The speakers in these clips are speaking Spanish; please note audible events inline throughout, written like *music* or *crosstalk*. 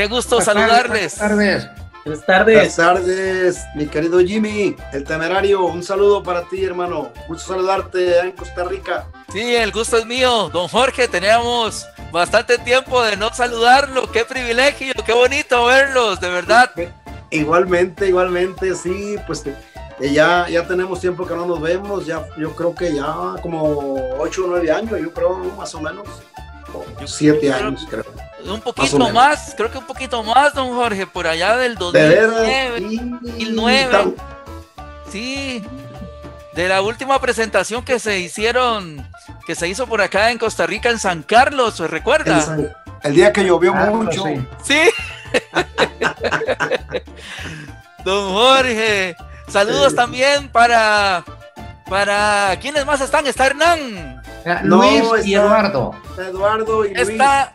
Qué gusto saludarles. Buenas tardes. Buenas tardes. Buenas tardes, mi querido Jimmy, el temerario. Un saludo para ti, hermano. Gusto saludarte en Costa Rica. Sí, el gusto es mío. Don Jorge, teníamos bastante tiempo de no saludarlo. Qué privilegio, qué bonito verlos, de verdad. Igualmente, igualmente, sí, pues eh, ya, ya tenemos tiempo que no nos vemos. Ya, yo creo que ya como 8 o 9 años, yo creo, más o menos. Siete años, creo. Un poquito más, creo que un poquito más, don Jorge, por allá del 2009. 2009. Sí, de la última presentación que se hicieron, que se hizo por acá en Costa Rica, en San Carlos, ¿se recuerda? El, día que llovió ah, mucho. Sí. *laughs* don Jorge, saludos también para, para, ¿quiénes más están? Está Hernán. Luis y Eduardo. Eduardo y está,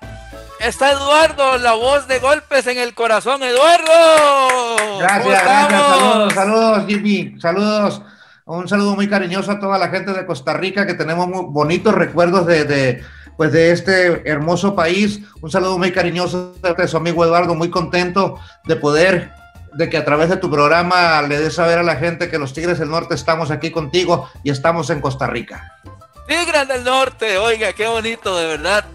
Está Eduardo, la voz de golpes en el corazón. Eduardo. Gracias, Saludos, saludos, Jimmy. Saludos. Un saludo muy cariñoso a toda la gente de Costa Rica que tenemos muy bonitos recuerdos de, pues de este hermoso país. Un saludo muy cariñoso de su amigo Eduardo, muy contento de poder, de que a través de tu programa le des saber a la gente que los Tigres del Norte estamos aquí contigo y estamos en Costa Rica. Tigres del Norte, oiga, qué bonito, de verdad.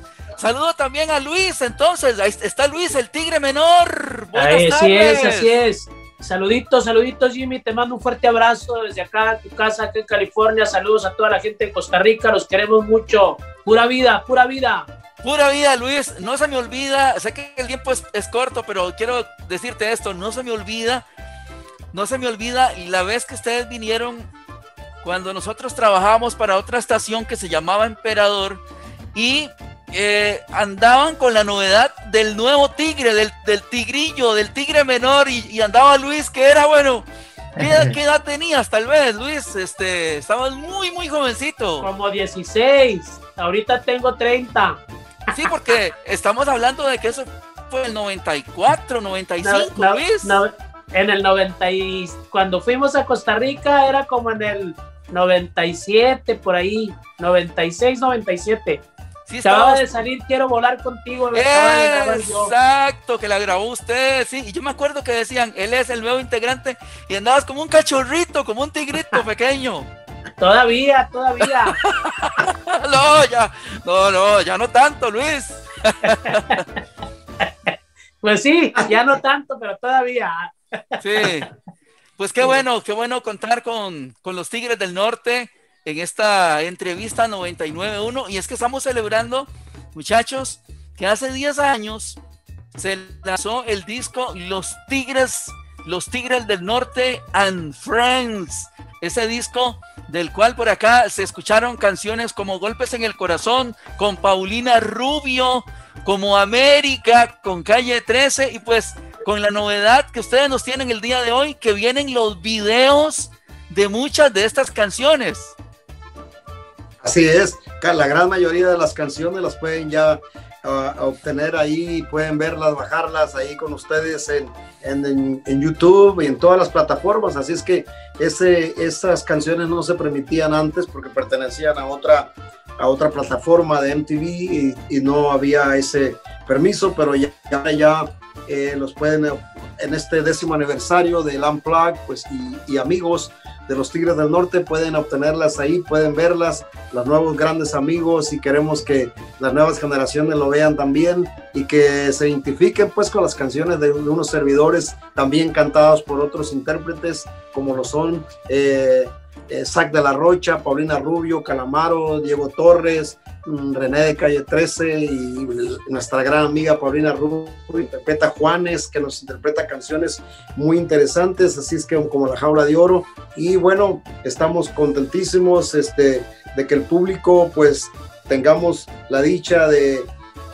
Saludo también a Luis, entonces, ahí está Luis, el tigre menor. Buenas así es, así es. Saluditos, saluditos Jimmy, te mando un fuerte abrazo desde acá, tu casa, aquí en California. Saludos a toda la gente de Costa Rica, los queremos mucho. Pura vida, pura vida. Pura vida, Luis. No se me olvida, sé que el tiempo es, es corto, pero quiero decirte esto, no se me olvida, no se me olvida y la vez que ustedes vinieron cuando nosotros trabajábamos para otra estación que se llamaba Emperador y eh, andaban con la novedad del nuevo tigre, del, tigrillo, del tigre menor y, andaba Luis que era bueno. ¿Qué edad, tenías tal vez, Luis? Este, estabas muy, muy jovencito. Como 16. Ahorita tengo 30. Sí, porque estamos hablando de que eso fue el 94, 95, Luis. en el 90 y cuando fuimos a Costa Rica era como en el 97 por ahí, 96, 97. Sí, Acaba de salir Quiero volar contigo. Exacto, que la grabó usted, sí. Y yo me acuerdo que decían, él es el nuevo integrante y andabas como un cachorrito, como un tigrito *laughs* pequeño. Todavía, todavía. *laughs* no, ya, no, no, ya no tanto, Luis. *laughs* pues sí, ya no tanto, pero todavía. sí. Pues qué bueno, qué bueno contar con, con los Tigres del Norte en esta entrevista 99.1 y es que estamos celebrando, muchachos, que hace 10 años se lanzó el disco Los Tigres, Los Tigres del Norte and Friends. Ese disco del cual por acá se escucharon canciones como Golpes en el Corazón, con Paulina Rubio, como América, con Calle 13 y pues con la novedad que ustedes nos tienen el día de hoy, que vienen los videos de muchas de estas canciones. Así es, la gran mayoría de las canciones las pueden ya ah, obtener ahí, pueden verlas, bajarlas ahí con ustedes en, en, en, YouTube y en todas las plataformas. Así es que ese, esas canciones no se permitían antes porque pertenecían a otra, a otra plataforma de MTV y, no había ese permiso, pero ya, ya eh, los pueden en este décimo aniversario del Unplug, pues y amigos de los Tigres del Norte, pueden obtenerlas ahí, pueden verlas, los nuevos grandes amigos y queremos que las nuevas generaciones lo vean también y que se identifiquen pues con las canciones de, unos servidores también cantados por otros intérpretes como lo son eh, eh de la Rocha, Paulina Rubio, Calamaro, Diego Torres, René de Calle 13 y nuestra gran amiga Paulina Rubio interpreta Juanes, que nos interpreta canciones muy interesantes, así es que como La Jaula de Oro. Y bueno, estamos contentísimos este, de que el público pues tengamos la dicha de,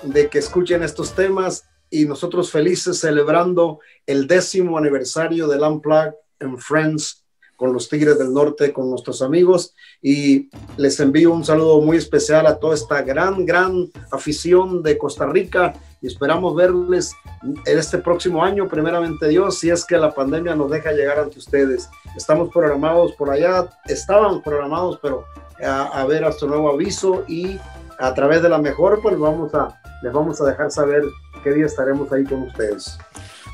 de que escuchen estos temas y nosotros felices celebrando el décimo aniversario del Unplugged and Friends con los Tigres del Norte, con nuestros amigos y les envío un saludo muy especial a toda esta gran, gran afición de Costa Rica y esperamos verles en este próximo año, primeramente Dios, si es que la pandemia nos deja llegar ante ustedes. Estamos programados por allá, estaban programados, pero a, ver hasta nuevo aviso y a través de la mejor, pues vamos a, les vamos a dejar saber qué día estaremos ahí con ustedes.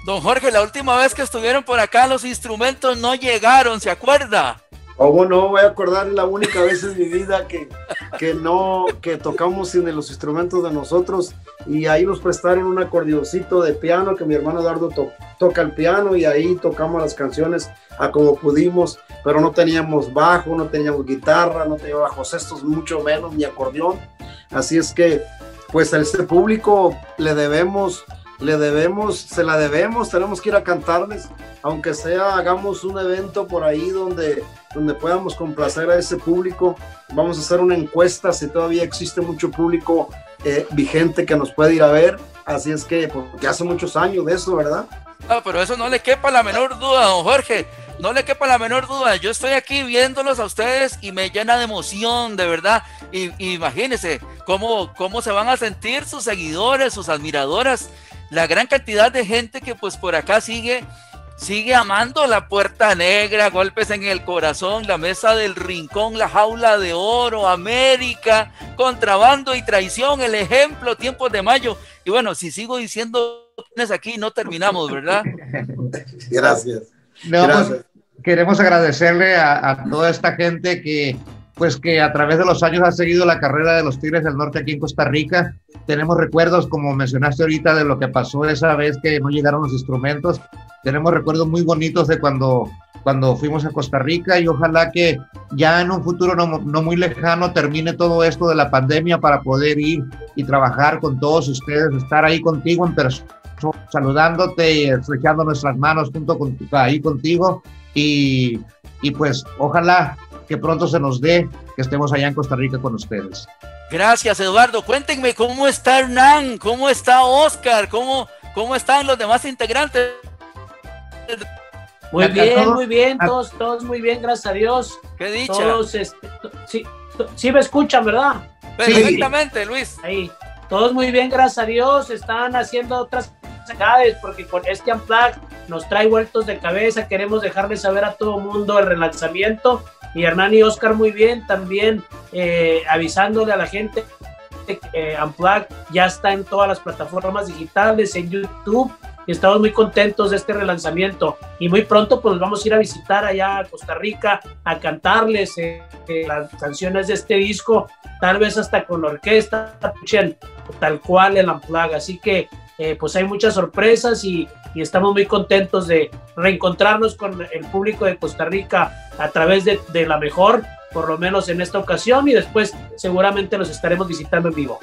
Don Jorge, la última vez que estuvieron por acá los instrumentos no llegaron, ¿se acuerda? ¿Cómo no? Voy a acordar la única vez en mi vida que, que no, que tocamos sin los instrumentos de nosotros y ahí nos prestaron un acordeoncito de piano que mi hermano Eduardo toca el piano y ahí tocamos las canciones a como pudimos, pero no teníamos bajo, no teníamos guitarra, no teníamos bajos estos, mucho menos ni acordeón. Así es que, pues a este público le debemos le debemos, se la debemos, tenemos que ir a cantarles, aunque sea, hagamos un evento por ahí donde, donde podamos complacer a ese público. Vamos a hacer una encuesta si todavía existe mucho público eh, vigente que nos puede ir a ver. Así es que, porque hace muchos años de eso, ¿verdad? Ah, pero eso no le quepa la menor duda, don Jorge. No le quepa la menor duda. Yo estoy aquí viéndolos a ustedes y me llena de emoción, de verdad. Y, imagínense cómo, cómo se van a sentir sus seguidores, sus admiradoras la gran cantidad de gente que pues por acá sigue sigue amando la puerta negra, golpes en el corazón, la mesa del rincón, la jaula de oro, América, contrabando y traición, el ejemplo, tiempos de mayo. Y bueno, si sigo diciendo aquí, no terminamos, ¿verdad? Gracias. Pues, queremos agradecerle a, a, toda esta gente que, pues que a través de los años ha seguido la carrera de los Tigres del Norte aquí en Costa Rica tenemos recuerdos, como mencionaste ahorita, de lo que pasó esa vez que no llegaron los instrumentos. Tenemos recuerdos muy bonitos de cuando, cuando fuimos a Costa Rica y ojalá que ya en un futuro no, no muy lejano termine todo esto de la pandemia para poder ir y trabajar con todos ustedes, estar ahí contigo en persona, saludándote y estrechando nuestras manos junto con, ahí contigo y, y pues ojalá que pronto se nos dé que estemos allá en Costa Rica con ustedes. Gracias, Eduardo. Cuéntenme cómo está Hernán, cómo está Oscar, cómo, cómo están los demás integrantes. Muy bien, muy bien, todos, todos muy bien, gracias a Dios. Qué dicha. Todos, este, sí, sí me escuchan, ¿verdad? Perfectamente, Luis. Ahí, todos muy bien, gracias a Dios. Están haciendo otras actividades porque con este Unplugged nos trae vueltos de cabeza. Queremos dejarles saber a todo el mundo el relanzamiento y Hernán y Oscar muy bien también eh, avisándole a la gente que eh, ya está en todas las plataformas digitales, en YouTube, y estamos muy contentos de este relanzamiento. Y muy pronto pues vamos a ir a visitar allá a Costa Rica, a cantarles eh, las canciones de este disco, tal vez hasta con orquesta, tal cual el Unplugged. Así que pues hay muchas sorpresas y estamos muy contentos de reencontrarnos con el público de Costa Rica a través de, de la mejor, por lo menos en esta ocasión, y después seguramente los estaremos visitando en vivo.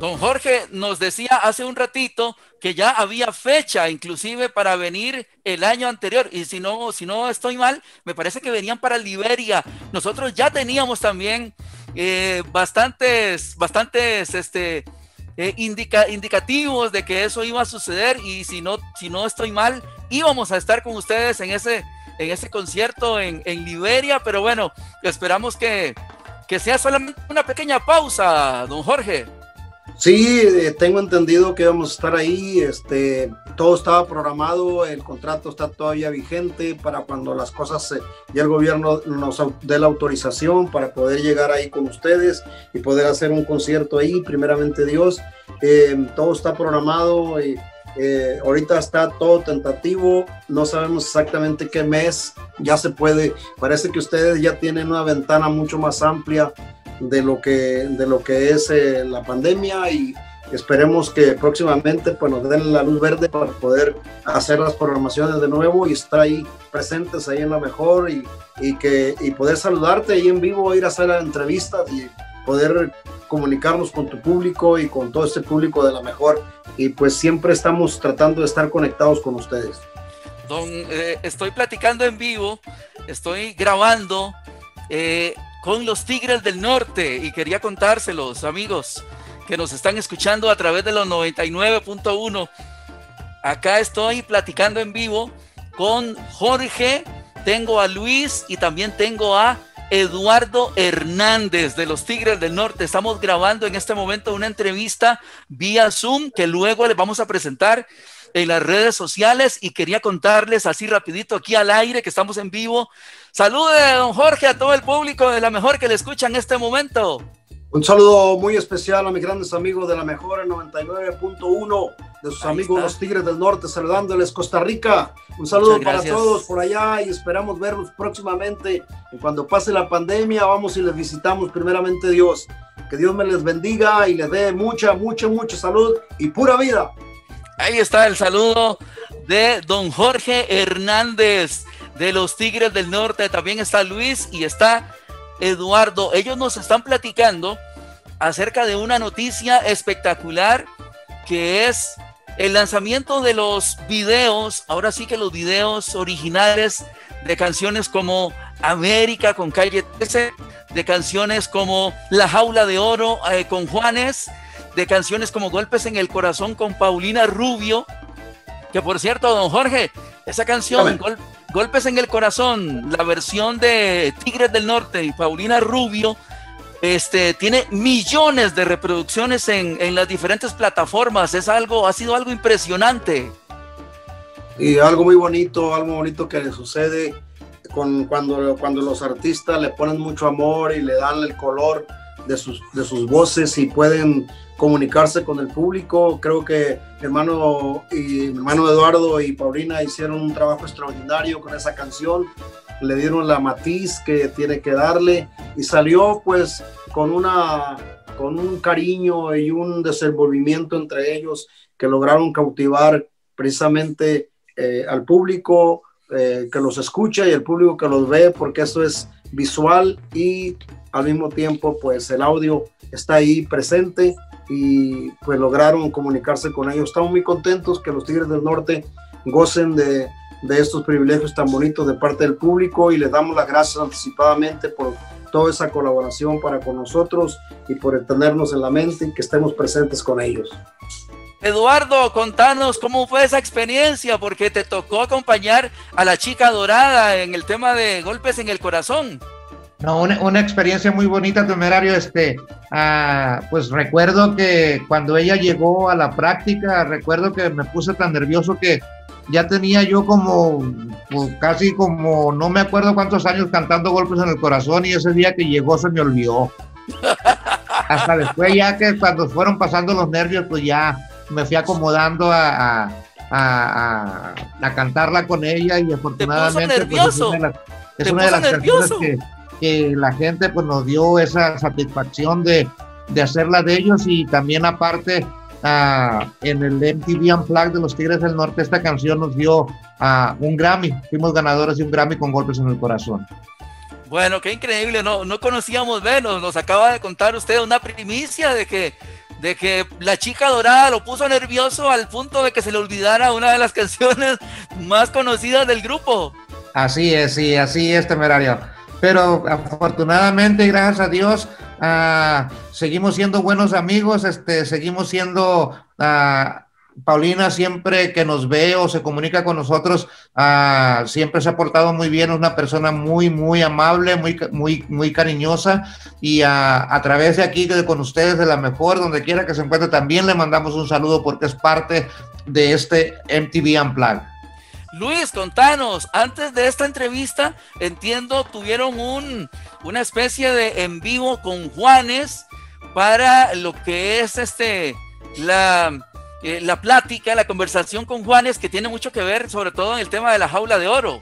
Don Jorge nos decía hace un ratito que ya había fecha inclusive para venir el año anterior y si no si no estoy mal me parece que venían para Liberia nosotros ya teníamos también eh, bastantes bastantes este eh, indica, indicativos de que eso iba a suceder y si no, si no estoy mal, íbamos a estar con ustedes en ese, en ese concierto en, en Liberia, pero bueno, esperamos que, que sea solamente una pequeña pausa, don Jorge. Sí, eh, tengo entendido que vamos a estar ahí. Este, todo estaba programado, el contrato está todavía vigente para cuando las cosas y el gobierno nos dé la autorización para poder llegar ahí con ustedes y poder hacer un concierto ahí. Primeramente Dios, eh, todo está programado. Y, eh, ahorita está todo tentativo, no sabemos exactamente qué mes ya se puede. Parece que ustedes ya tienen una ventana mucho más amplia de lo que, de lo que es eh, la pandemia y esperemos que próximamente pues, nos den la luz verde para poder hacer las programaciones de nuevo y estar ahí presentes ahí en la mejor y, y que, y poder saludarte ahí en vivo, ir a hacer entrevistas y poder comunicarnos con tu público y con todo este público de la mejor y pues siempre estamos tratando de estar conectados con ustedes. Don, eh, estoy platicando en vivo, estoy grabando eh, con los Tigres del Norte y quería contárselos, amigos, que nos están escuchando a través de los 99.1. Acá estoy platicando en vivo con Jorge, tengo a Luis y también tengo a Eduardo Hernández de los Tigres del Norte. Estamos grabando en este momento una entrevista vía Zoom que luego les vamos a presentar en las redes sociales y quería contarles así rapidito aquí al aire que estamos en vivo. Salude, don Jorge, a todo el público de la mejor que le escucha en este momento. Un saludo muy especial a mis grandes amigos de la mejor 99.1, de sus amigos los Tigres del Norte, saludándoles Costa Rica. Un saludo para todos por allá y esperamos verlos próximamente. Y cuando pase la pandemia, vamos y les visitamos primeramente Dios. Que Dios me les bendiga y les dé mucha, mucha, mucha salud y pura vida. Ahí está el saludo de don Jorge Hernández de los Tigres del Norte. También está Luis y está Eduardo. Ellos nos están platicando acerca de una noticia espectacular que es el lanzamiento de los videos, ahora sí que los videos originales de canciones como América con Calle 13, de canciones como La Jaula de Oro eh, con Juanes, de canciones como Golpes en el Corazón con Paulina Rubio, que por cierto, don Jorge, esa canción, Golpes en el Corazón, la versión de Tigres del Norte y Paulina Rubio, este, tiene millones de reproducciones en, en, las diferentes plataformas. Es algo, ha sido algo impresionante. Y algo muy bonito, algo bonito que le sucede con, cuando, cuando los artistas le ponen mucho amor y le dan el color de sus, de sus voces y pueden comunicarse con el público. Creo que hermano, hermano Eduardo y Paulina hicieron un trabajo extraordinario con esa canción. Le dieron la matiz que tiene que darle y salió pues con una con un cariño y un desenvolvimiento entre ellos que lograron cautivar precisamente eh, al público eh, que los escucha y el público que los ve, porque eso es visual y al mismo tiempo pues el audio está ahí presente y pues lograron comunicarse con ellos. Estamos muy contentos que los Tigres del Norte gocen de, de estos privilegios tan bonitos de parte del público y les damos las gracias anticipadamente por toda esa colaboración para con nosotros y por tenernos en la mente y que estemos presentes con ellos. Eduardo, contanos cómo fue esa experiencia, porque te tocó acompañar a la chica dorada en el tema de golpes en el corazón. No, una, experiencia muy bonita, temerario. Este, ah, pues recuerdo que cuando ella llegó a la práctica, recuerdo que me puse tan nervioso que ya tenía yo como pues, casi como no me acuerdo cuántos años cantando golpes en el corazón y ese día que llegó se me olvidó. Hasta después ya que cuando fueron pasando los nervios, pues ya me fui acomodando a, a, a, cantarla con ella y afortunadamente pues, es una de las, es una de las canciones que, que, la gente pues nos dio esa satisfacción de, de hacerla de ellos y también aparte en el MTV Unplugged de los Tigres del Norte esta canción nos dio un Grammy, fuimos ganadores de un Grammy con golpes en el corazón. Bueno, qué increíble, no, no conocíamos menos, nos acaba de contar usted una primicia de que de que la chica dorada lo puso nervioso al punto de que se le olvidara una de las *laughs* canciones más conocidas del grupo. Así es, sí, así es, temerario. Pero afortunadamente, gracias a Dios, ah, seguimos siendo buenos amigos, este, seguimos siendo ah, Paulina siempre que nos ve o se comunica con nosotros, uh, siempre se ha portado muy bien, es una persona muy, muy amable, muy, muy, muy cariñosa y a través de aquí, con ustedes, de la mejor, donde quiera que se encuentre, también le mandamos un saludo porque es parte de este MTV Unplugged. Luis, contanos, antes de esta entrevista, entiendo, tuvieron un, una especie de en vivo con Juanes para lo que es este, la, eh, la plática, la conversación con Juanes, que tiene mucho que ver sobre todo en el tema de la jaula de oro.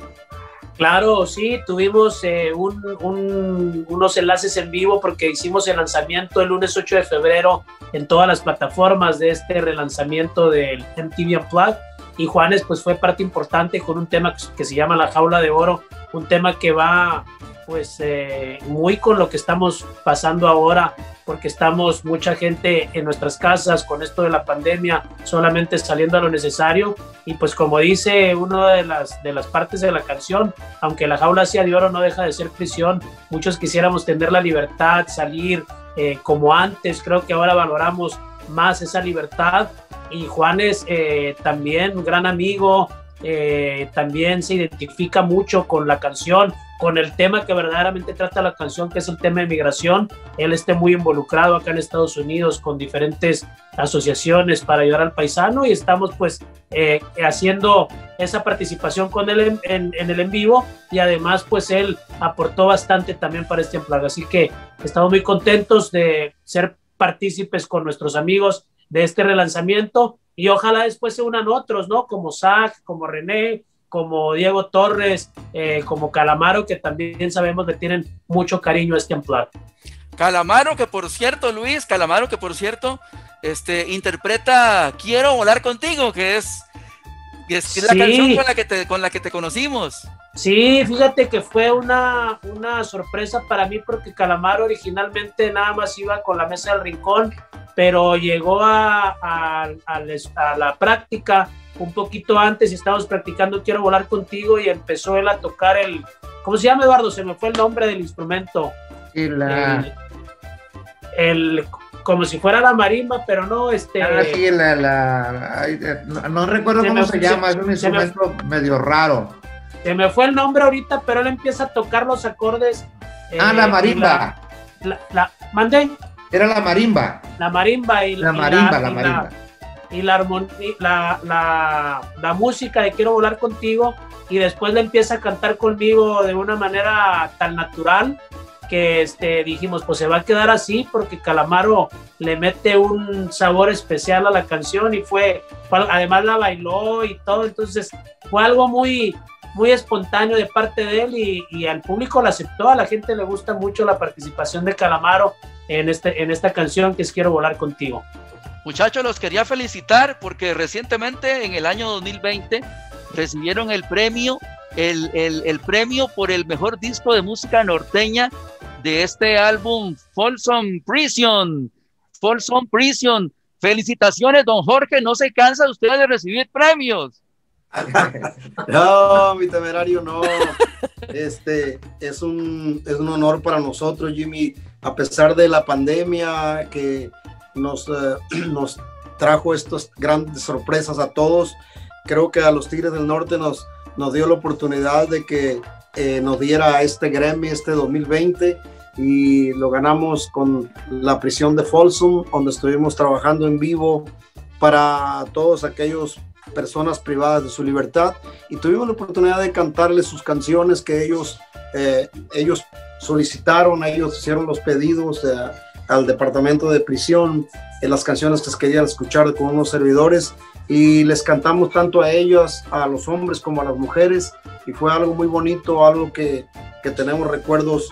Claro, sí, tuvimos eh, unos enlaces en vivo porque hicimos el lanzamiento el lunes 8 de febrero en todas las plataformas de este relanzamiento del MTV Unplugged y Juanes pues fue parte importante con un tema que se llama La Jaula de Oro, un tema que va pues eh, muy con lo que estamos pasando ahora, porque estamos mucha gente en nuestras casas con esto de la pandemia, solamente saliendo a lo necesario. Y pues como dice una de las, de las partes de la canción, aunque la jaula sea de oro no deja de ser prisión, muchos quisiéramos tener la libertad, salir eh, como antes, creo que ahora valoramos más esa libertad. Y Juanes eh, también, un gran amigo, también se identifica mucho con la canción, con el tema que verdaderamente trata la canción, que es el tema de migración. Él esté muy involucrado acá en Estados Unidos con diferentes asociaciones para ayudar al paisano y estamos pues eh, haciendo esa participación con él en, el en vivo y además pues él aportó bastante también para este empleo. Así que estamos muy contentos de ser partícipes con nuestros amigos de este relanzamiento y ojalá después se unan otros, ¿no? Como Zach, como René, como Diego Torres, eh, como Calamaro, que también sabemos que tienen mucho cariño a este amplio. Calamaro, que por cierto, Luis, Calamaro, que por cierto, este, interpreta Quiero volar contigo, que es, es, la canción con la, que te, con la que te conocimos. Sí, fíjate que fue una, una sorpresa para mí porque Calamaro originalmente nada más iba con la mesa del rincón, pero llegó a, a, a la práctica un poquito antes y estábamos practicando Quiero volar contigo y empezó él a tocar el, ¿cómo se llama Eduardo? Se me fue el nombre del instrumento. la... el, como si fuera la marimba, pero no, este... Ah, sí, la, la no, recuerdo cómo se llama, es un instrumento medio raro. Se me fue el nombre ahorita, pero él empieza a tocar los acordes. ah, la eh, marimba. La, la, ¿Mandé? Era la marimba. La marimba y la marimba, la marimba y la, la, la, la, música de Quiero volar contigo y después le empieza a cantar conmigo de una manera tan natural que este, dijimos, pues se va a quedar así porque Calamaro le mete un sabor especial a la canción y fue, además la bailó y todo, entonces fue algo muy, muy espontáneo de parte de él y, y, al público lo aceptó, a la gente le gusta mucho la participación de Calamaro en, este, en esta canción que es Quiero volar contigo. Muchachos, los quería felicitar porque recientemente, en el año 2020, recibieron el premio, el, el, premio por el mejor disco de música norteña de este álbum, Folsom Prison. Folsom Prison. Felicitaciones, don Jorge. No se cansa usted de recibir premios. *laughs* no, mi temerario, no. Este es un, es un honor para nosotros, Jimmy, a pesar de la pandemia que nos, eh, *clears throat* nos trajo estas grandes sorpresas a todos. Creo que a los Tigres del Norte nos, nos dio la oportunidad de que eh, nos diera este Grammy este 2020 y lo ganamos con la prisión de Folsom, donde estuvimos trabajando en vivo para todos aquellos personas privadas de su libertad y tuvimos la oportunidad de cantarles sus canciones que ellos, eh, ellos solicitaron, ellos hicieron los pedidos al departamento de prisión en las canciones que querían escuchar con unos servidores y les cantamos tanto a ellos, a los hombres como a las mujeres y fue algo muy bonito, algo que, que tenemos recuerdos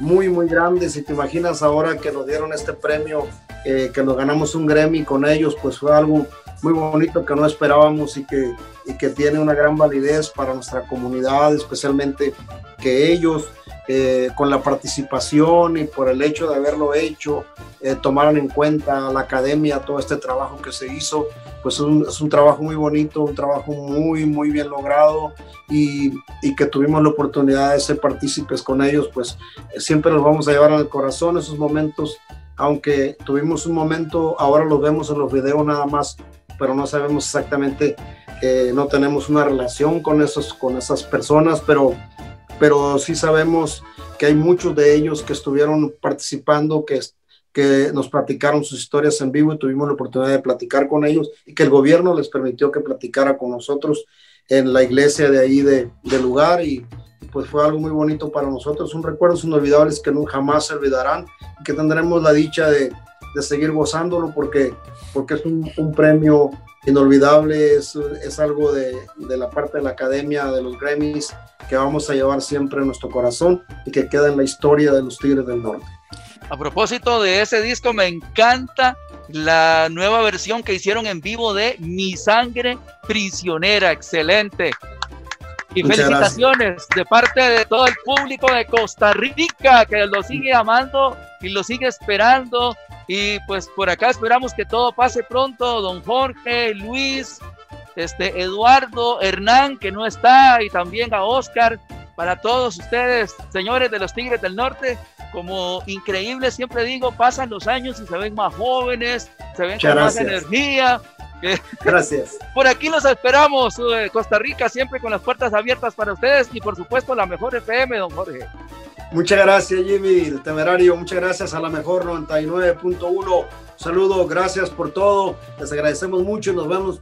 muy, muy grandes y te imaginas ahora que nos dieron este premio, eh, que nos ganamos un Grammy con ellos, pues fue algo muy bonito que no esperábamos y que, y que tiene una gran validez para nuestra comunidad, especialmente que ellos eh, con la participación y por el hecho de haberlo hecho, eh, tomaron en cuenta la academia todo este trabajo que se hizo, pues es un trabajo muy bonito, un trabajo muy, muy bien logrado y, y, que tuvimos la oportunidad de ser partícipes con ellos, pues eh, siempre los vamos a llevar al corazón esos momentos, aunque tuvimos un momento, ahora los vemos en los videos nada más, pero no sabemos exactamente, no tenemos una relación con, esos, con esas personas, pero pero sí sabemos que hay muchos de ellos que estuvieron participando, que, que nos platicaron sus historias en vivo y tuvimos la oportunidad de platicar con ellos y que el gobierno les permitió que platicara con nosotros en la iglesia de ahí de, del lugar y pues fue algo muy bonito para nosotros, un recuerdo inolvidables que nunca jamás se olvidarán y que tendremos la dicha de, de seguir gozándolo porque, porque es un, un premio inolvidable, es, es algo de, de, la parte de la academia, de los Grammys, que vamos a llevar siempre en nuestro corazón y que queda en la historia de los Tigres del Norte. A propósito de ese disco, me encanta la nueva versión que hicieron en vivo de Mi Sangre Prisionera, excelente. Y felicitaciones de parte de todo el público de Costa Rica que lo sigue amando y lo sigue esperando. Y pues por acá esperamos que todo pase pronto, don Jorge, Luis, este Eduardo, Hernán, que no está, y también a Oscar, para todos ustedes, señores de los Tigres del Norte, como increíble, siempre digo, pasan los años y se ven más jóvenes, se ven con más energía, Gracias. Por aquí los esperamos, eh, Costa Rica, siempre con las puertas abiertas para ustedes y por supuesto la mejor FM, don Jorge. Muchas gracias, Jimmy, el temerario. Muchas gracias a la mejor 99.1. Saludos, gracias por todo. Les agradecemos mucho y nos vemos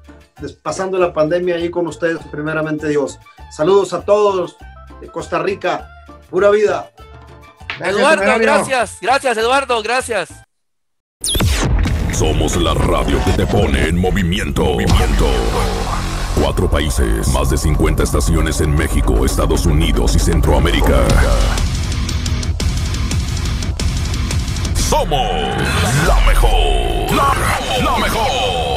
pasando la pandemia ahí con ustedes, primeramente Dios. Saludos a todos de Costa Rica. Pura vida. Eduardo, gracias. Gracias, Eduardo, gracias. Somos la radio que te pone en movimiento. Movimiento. Cuatro países, más de 50 estaciones en México, Estados Unidos y Centroamérica. Somos la mejor. La, la mejor.